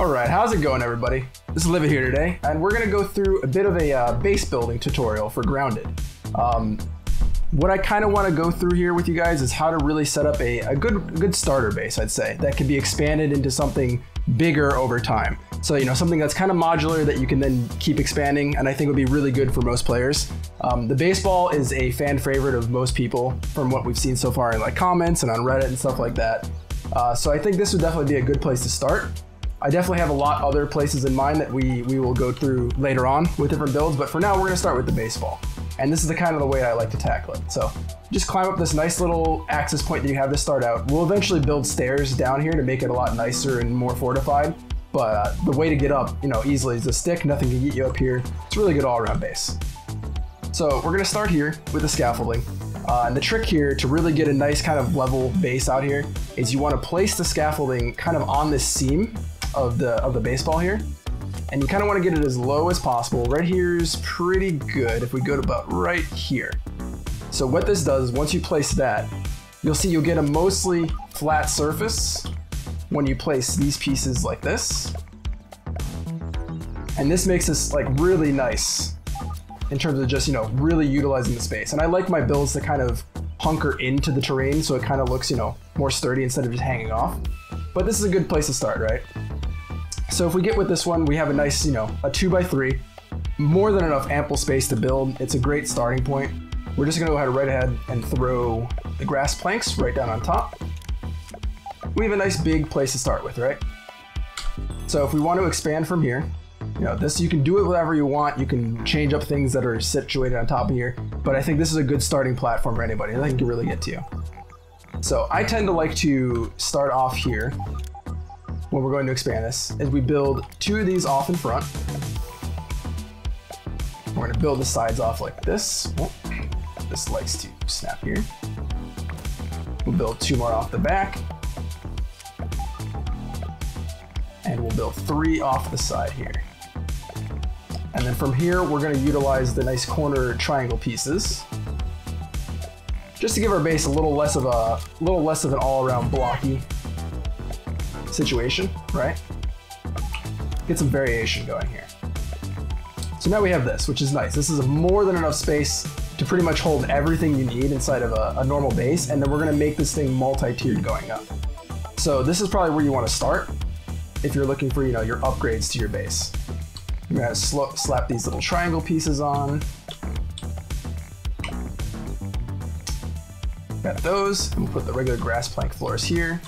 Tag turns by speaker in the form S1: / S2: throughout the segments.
S1: Alright, how's it going everybody? This is Livid here today, and we're to go through a bit of a uh, base building tutorial for Grounded. Um, what I kind of want to go through here with you guys is how to really set up a, a good good starter base, I'd say, that can be expanded into something bigger over time. So, you know, something that's kind of modular that you can then keep expanding, and I think would be really good for most players. Um, the baseball is a fan favorite of most people from what we've seen so far in like comments and on Reddit and stuff like that. Uh, so I think this would definitely be a good place to start. I definitely have a lot other places in mind that we, we will go through later on with different builds, but for now we're gonna start with the baseball. And this is the kind of the way I like to tackle it. So just climb up this nice little access point that you have to start out. We'll eventually build stairs down here to make it a lot nicer and more fortified. But uh, the way to get up, you know, easily is a stick. Nothing can get you up here. It's a really good all-around base. So we're gonna start here with the scaffolding. Uh, and the trick here to really get a nice kind of level base out here is you want to place the scaffolding kind of on this seam of the of the baseball here. And you kind of want to get it as low as possible. Right here is pretty good if we go to about right here. So what this does, once you place that, you'll see you'll get a mostly flat surface when you place these pieces like this. And this makes this like really nice in terms of just, you know, really utilizing the space. And I like my builds to kind of hunker into the terrain so it kind of looks, you know, more sturdy instead of just hanging off. But this is a good place to start, right? So if we get with this one, we have a nice, you know, a two by three, more than enough ample space to build. It's a great starting point. We're just gonna go ahead right ahead and throw the grass planks right down on top. We have a nice big place to start with, right? So if we want to expand from here, you know, this you can do it whatever you want. You can change up things that are situated on top of here, but I think this is a good starting platform for anybody. I think can really get to you. So I tend to like to start off here when we're going to expand this is we build two of these off in front. We're to build the sides off like this. This likes to snap here. We'll build two more off the back. And we'll build three off the side here. And then from here, we're going to utilize the nice corner triangle pieces just to give our base a little less of a little less of an all-around blocky situation, right? Get some variation going here. So now we have this, which is nice. This is more than enough space to pretty much hold everything you need inside of a, a normal base, and then we're gonna make this thing multi-tiered going up. So this is probably where you wanna start if you're looking for, you know, your upgrades to your base. You're gonna slap these little triangle pieces on. Got those, and we'll put the regular grass plank floors here.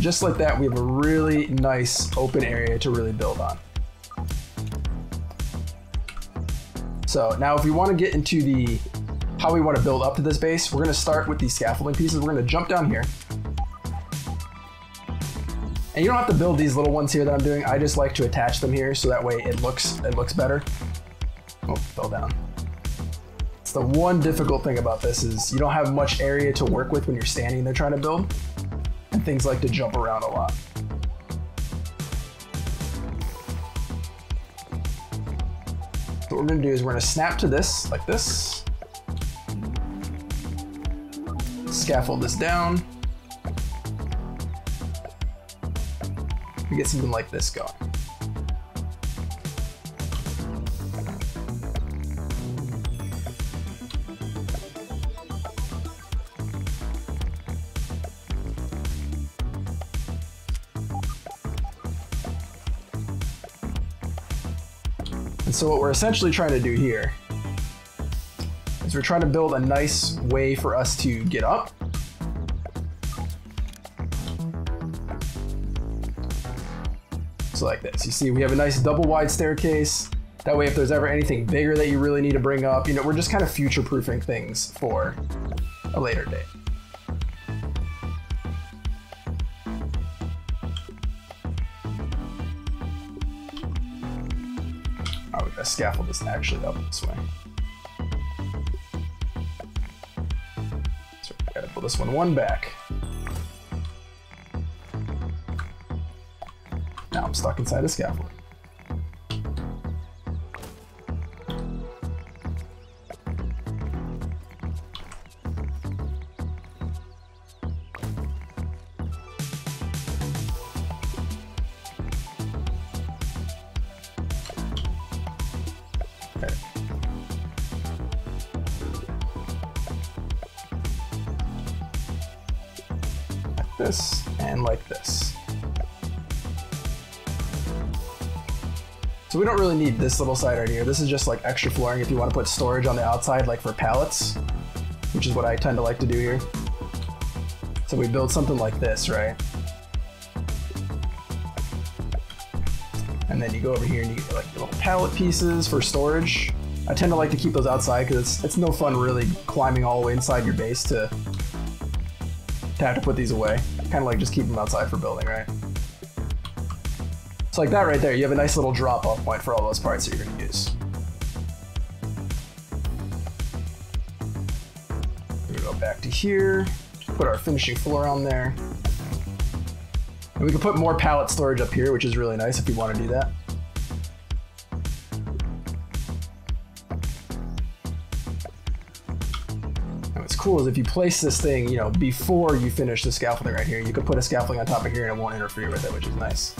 S1: Just like that, we have a really nice open area to really build on. So now if we want to get into the how we want to build up to this base, we're going to start with these scaffolding pieces. We're going to jump down here. And you don't have to build these little ones here that I'm doing. I just like to attach them here so that way it looks it looks better. Oh, fell down. It's the one difficult thing about this is you don't have much area to work with when you're standing there trying to build things like to jump around a lot. So what we're gonna do is we're gonna snap to this, like this. Scaffold this down. We get something like this going. And so what we're essentially trying to do here is we're trying to build a nice way for us to get up. So like this, you see we have a nice double wide staircase. That way if there's ever anything bigger that you really need to bring up, you know, we're just kind of future proofing things for a later date. Scaffold is actually up this way. So I gotta pull this one one back. Now I'm stuck inside a scaffold. This, and like this. So we don't really need this little side right here. This is just like extra flooring if you want to put storage on the outside, like for pallets, which is what I tend to like to do here. So we build something like this, right? And then you go over here and you get like little pallet pieces for storage. I tend to like to keep those outside because it's, it's no fun really climbing all the way inside your base to, to have to put these away. Kind of like just keep them outside for building, right? So like that right there, you have a nice little drop off point for all those parts that you're gonna use. We're gonna go back to here, put our finishing floor on there. And we can put more pallet storage up here, which is really nice if you want to do that. Cool is if you place this thing, you know, before you finish the scaffolding right here, you could put a scaffolding on top of here and it won't interfere with it, which is nice.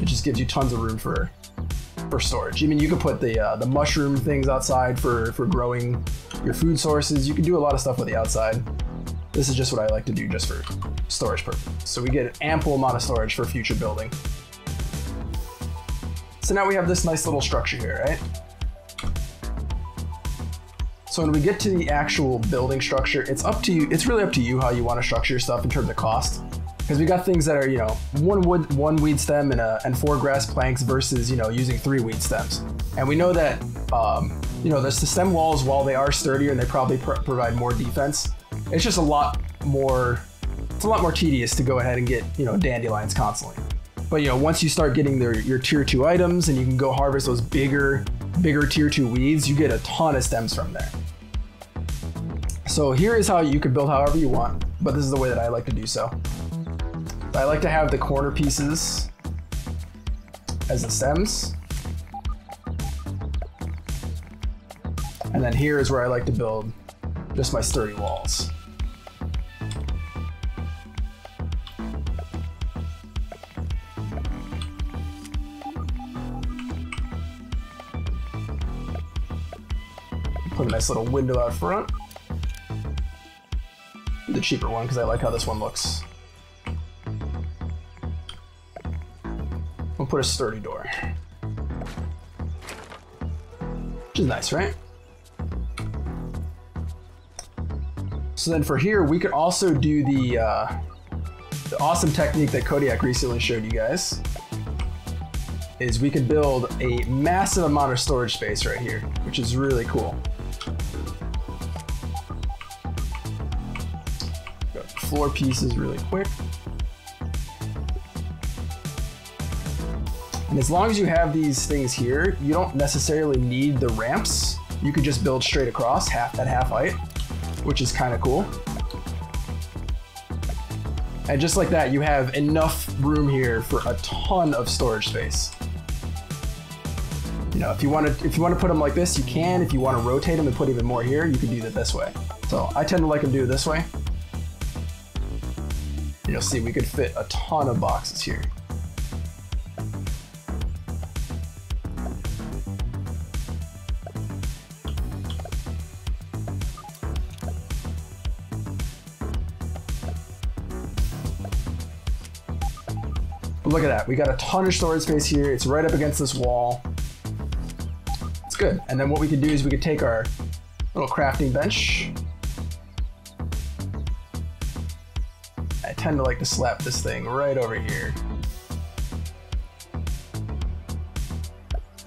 S1: It just gives you tons of room for for storage. I mean, you could put the uh, the mushroom things outside for for growing your food sources. You can do a lot of stuff with the outside. This is just what I like to do just for storage purpose. So we get an ample amount of storage for future building. So now we have this nice little structure here, right? So when we get to the actual building structure, it's up to you. It's really up to you how you want to structure your stuff in terms of cost. Because we got things that are, you know, one wood, one weed stem and, a, and four grass planks versus, you know, using three weed stems. And we know that, um, you know, the stem walls, while they are sturdier and they probably pr provide more defense, it's just a lot more, it's a lot more tedious to go ahead and get, you know, dandelions constantly. But, you know, once you start getting their, your tier two items and you can go harvest those bigger, bigger tier two weeds, you get a ton of stems from there. So here is how you could build however you want, but this is the way that I like to do so. I like to have the corner pieces as the stems. And then here is where I like to build just my sturdy walls. Put a nice little window out front. Cheaper one because I like how this one looks. We'll put a sturdy door. Which is nice, right? So then for here, we could also do the, uh, the awesome technique that Kodiak recently showed you guys. Is we could build a massive amount of storage space right here, which is really cool. Floor pieces really quick. And as long as you have these things here, you don't necessarily need the ramps. You could just build straight across half at half height, which is kind of cool. And just like that, you have enough room here for a ton of storage space. You know, if you want to if you want to put them like this, you can. If you want to rotate them and put even more here, you can do it this way. So I tend to like them do it this way you'll see we could fit a ton of boxes here. But look at that, we got a ton of storage space here. It's right up against this wall. It's good. And then what we could do is we could take our little crafting bench, tend to like to slap this thing right over here.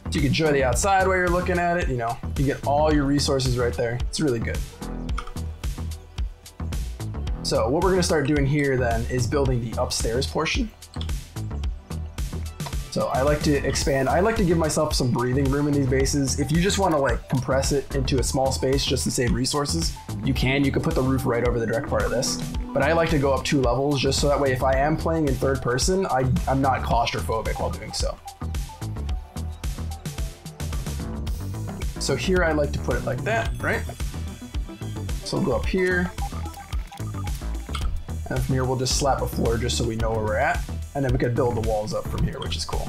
S1: So you can enjoy the outside while you're looking at it, you know, you get all your resources right there. It's really good. So what we're gonna start doing here then is building the upstairs portion. So I like to expand, I like to give myself some breathing room in these bases. If you just wanna like compress it into a small space just to save resources, you can, you can put the roof right over the direct part of this. But I like to go up two levels just so that way if I am playing in third person, I, I'm not claustrophobic while doing so. So here I like to put it like that, right? So we'll go up here. And from here we'll just slap a floor just so we know where we're at. And then we could build the walls up from here, which is cool.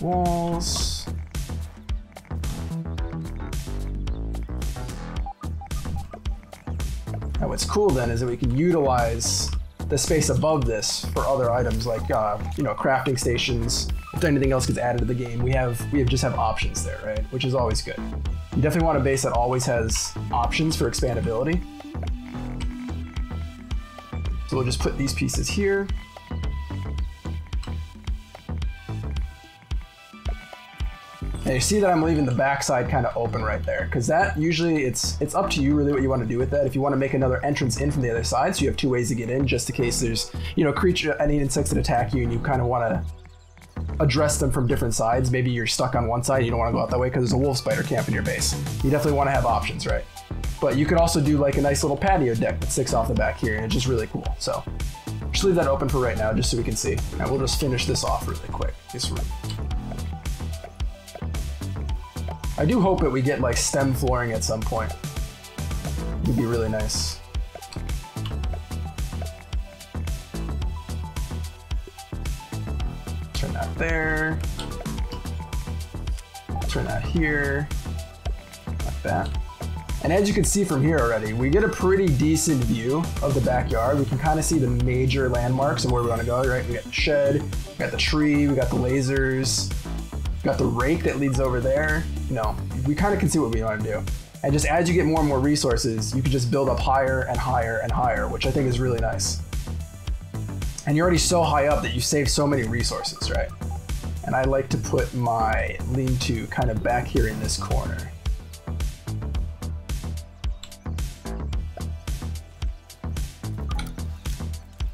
S1: walls. And what's cool then is that we can utilize the space above this for other items like uh, you know crafting stations. If anything else gets added to the game, we have we have just have options there, right? Which is always good. You definitely want a base that always has options for expandability. So we'll just put these pieces here. And you see that I'm leaving the backside kind of open right there, because that usually it's it's up to you really what you want to do with that. If you want to make another entrance in from the other side, so you have two ways to get in, just in case there's you know creature any insects that attack you, and you kind of want to address them from different sides. Maybe you're stuck on one side, you don't want to go out that way because there's a wolf spider camp in your base. You definitely want to have options, right? But you could also do like a nice little patio deck that sticks off the back here, and it's just really cool. So just leave that open for right now, just so we can see. And we'll just finish this off really quick. This room. I do hope that we get like stem flooring at some point. It'd be really nice. Turn that there. Turn that here. Like that. And as you can see from here already, we get a pretty decent view of the backyard. We can kind of see the major landmarks of where we want to go, right? We got the shed, we got the tree, we got the lasers, we got the rake that leads over there. You know, we kind of can see what we want to do. And just as you get more and more resources, you can just build up higher and higher and higher, which I think is really nice. And you're already so high up that you save so many resources, right? And I like to put my lean-to kind of back here in this corner.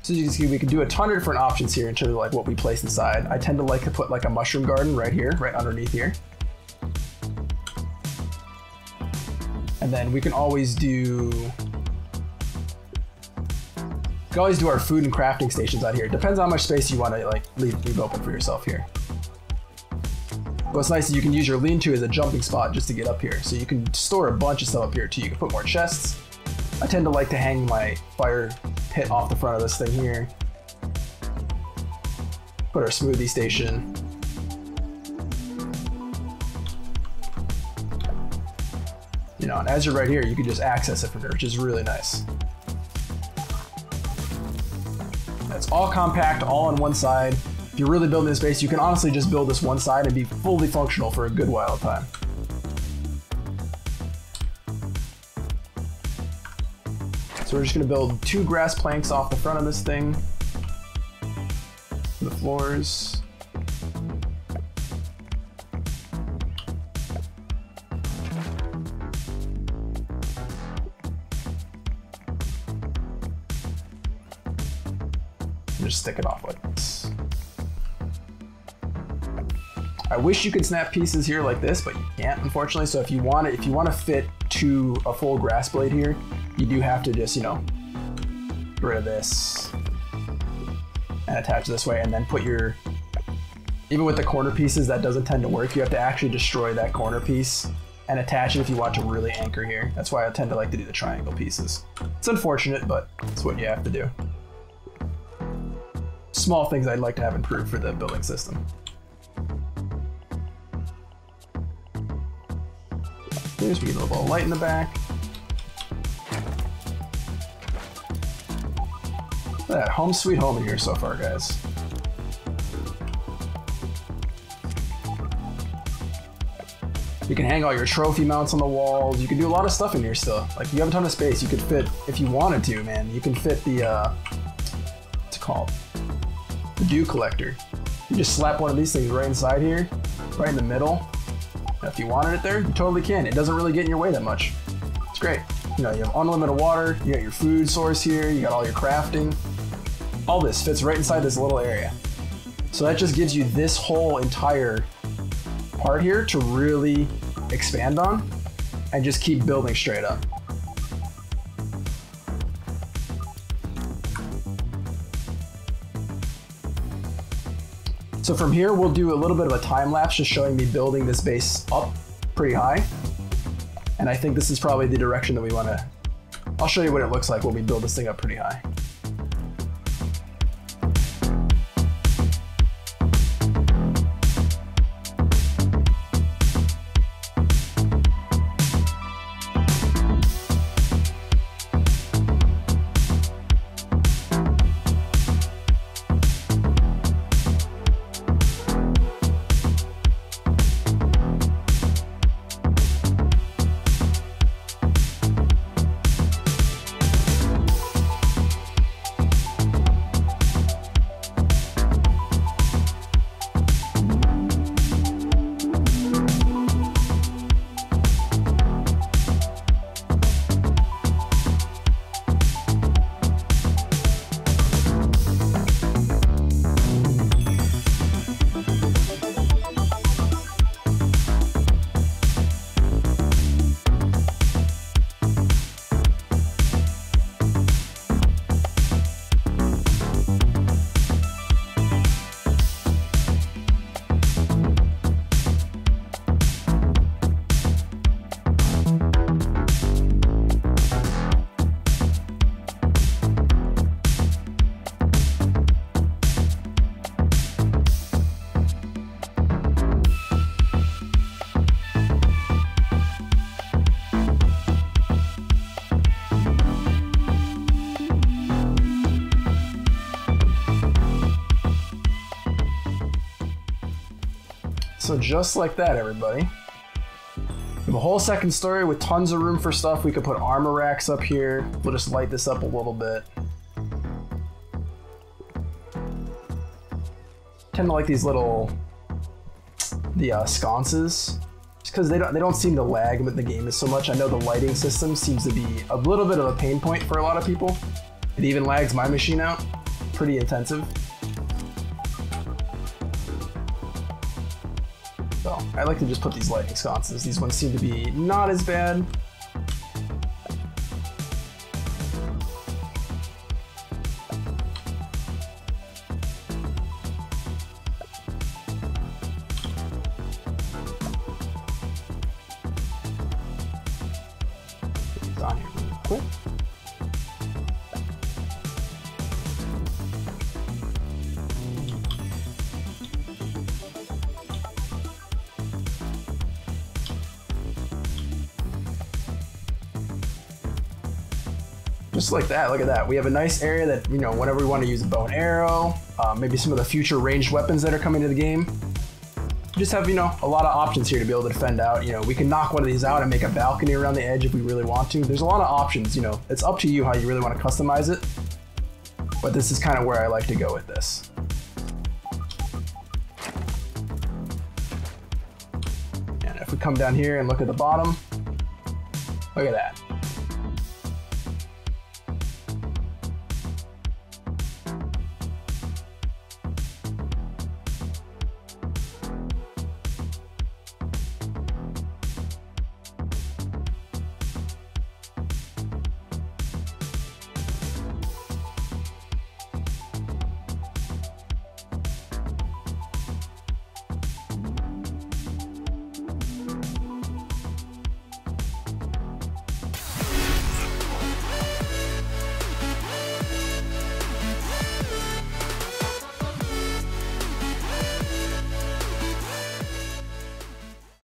S1: So you can see we can do a ton of different options here in terms of like what we place inside. I tend to like to put like a mushroom garden right here, right underneath here. And then we can always do we can always do our food and crafting stations out here. Depends on how much space you want to like leave, leave open for yourself here. What's nice is you can use your lean-to as a jumping spot just to get up here. So you can store a bunch of stuff up here too. You can put more chests. I tend to like to hang my fire pit off the front of this thing here. Put our smoothie station. You know, and as you're right here, you can just access it from here, which is really nice. It's all compact, all on one side. If you're really building this base, you can honestly just build this one side and be fully functional for a good while of time. So we're just gonna build two grass planks off the front of this thing. The floors. Stick it off this. I wish you could snap pieces here like this, but you can't, unfortunately. So if you want it, if you want to fit to a full grass blade here, you do have to just, you know, get rid of this and attach this way and then put your, even with the corner pieces, that doesn't tend to work. You have to actually destroy that corner piece and attach it if you want to really anchor here. That's why I tend to like to do the triangle pieces. It's unfortunate, but it's what you have to do. Small things I'd like to have improved for the building system. There's we get a little light in the back. that home sweet home in here so far, guys. You can hang all your trophy mounts on the walls. You can do a lot of stuff in here still. Like you have a ton of space. You could fit, if you wanted to, man, you can fit the, uh, what's it called? Dew collector. You just slap one of these things right inside here, right in the middle. If you wanted it there, you totally can. It doesn't really get in your way that much. It's great. You know, you have unlimited water, you got your food source here, you got all your crafting. All this fits right inside this little area. So that just gives you this whole entire part here to really expand on and just keep building straight up. So from here, we'll do a little bit of a time lapse just showing me building this base up pretty high. And I think this is probably the direction that we want to, I'll show you what it looks like when we build this thing up pretty high. So just like that, everybody. We have a whole second story with tons of room for stuff. We could put armor racks up here. We'll just light this up a little bit. Tend to like these little the uh, sconces just because they don't they don't seem to lag with the game so much. I know the lighting system seems to be a little bit of a pain point for a lot of people. It even lags my machine out. Pretty intensive. So I like to just put these lighting sconces. These ones seem to be not as bad. Just like that, look at that. We have a nice area that, you know, whenever we want to use a bow and arrow, uh, maybe some of the future ranged weapons that are coming to the game, just have, you know, a lot of options here to be able to defend out. You know, we can knock one of these out and make a balcony around the edge if we really want to. There's a lot of options, you know. It's up to you how you really want to customize it. But this is kind of where I like to go with this. And if we come down here and look at the bottom, look at that.